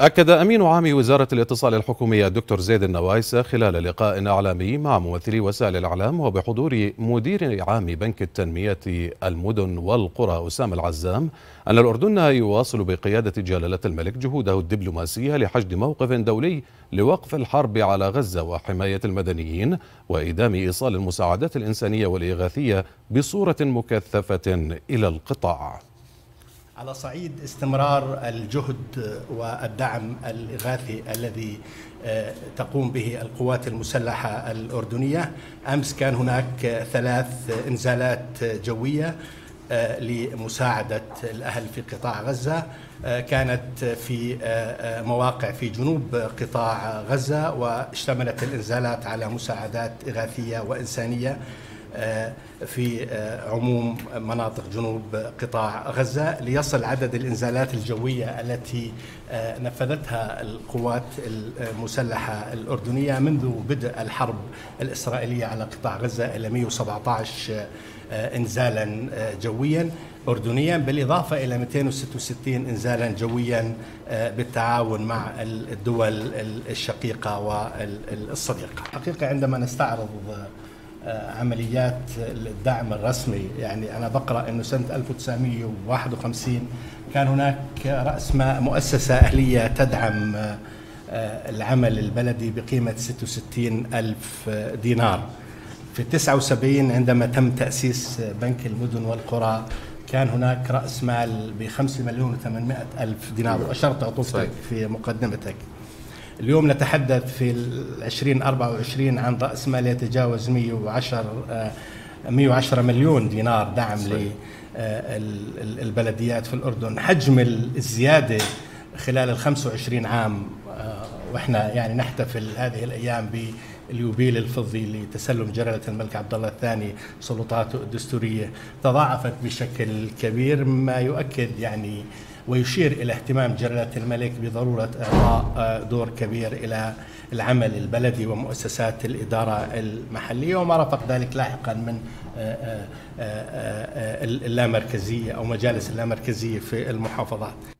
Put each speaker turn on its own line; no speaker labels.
أكد أمين عام وزارة الاتصال الحكومية الدكتور زيد النوايس خلال لقاء إعلامي مع ممثلي وسائل الإعلام وبحضور مدير عام بنك التنمية المدن والقرى أسامة العزام أن الأردن يواصل بقيادة جلالة الملك جهوده الدبلوماسية لحشد موقف دولي لوقف الحرب على غزة وحماية المدنيين وإدام إيصال المساعدات الإنسانية والإغاثية بصورة مكثفة إلى القطاع.
على صعيد استمرار الجهد والدعم الإغاثي الذي آه، تقوم به القوات المسلحة الأردنية. أمس كان هناك ثلاث إنزالات جوية آه، لمساعدة الأهل في قطاع غزة. آه، كانت في مواقع في جنوب قطاع غزة واشتملت الإنزالات على مساعدات إغاثية وإنسانية. في آه، عموم مناطق جنوب قطاع غزة ليصل عدد الإنزالات الجوية التي آه، نفذتها القوات المسلحة الأردنية منذ بدء الحرب الإسرائيلية على قطاع غزة إلى 117 انزالا جويا اردنيا بالإضافة إلى 266 انزالا جويا بالتعاون مع الدول الشقيقة والصديقة. حقيقة عندما نستعرض آه، عمليات الدعم الرسمي. يعني أنا بقرأ أنه سنة 1951 كان هناك رأس مؤسسة أهلية تدعم آه، العمل البلدي بقيمة 66 ألف دينار. في 79 عندما تم تأسيس بنك المدن والقرى كان هناك رأس مال ب 5 مليون و800 ألف دينار. وأشرت عطوفتك في مقدمتك. اليوم نتحدث في 2024 عن رأس مال يتجاوز 110 110 مليون دينار دعم للبلديات في الأردن. حجم الزيادة خلال ال 25 عام آه، وإحنا يعني نحتفل هذه الأيام باليوبيل الفضي لتسلم جلاله الملك عبد الله الثاني سلطاته الدستورية تضاعفت بشكل كبير مما يؤكد يعني ويشير إلى اهتمام جلاله الملك بضرورة إعطاء آه، دور كبير إلى العمل البلدي ومؤسسات الإدارة المحلية وما رافق ذلك لاحقا من اللامركزية أو مجالس اللامركزية في المحافظات.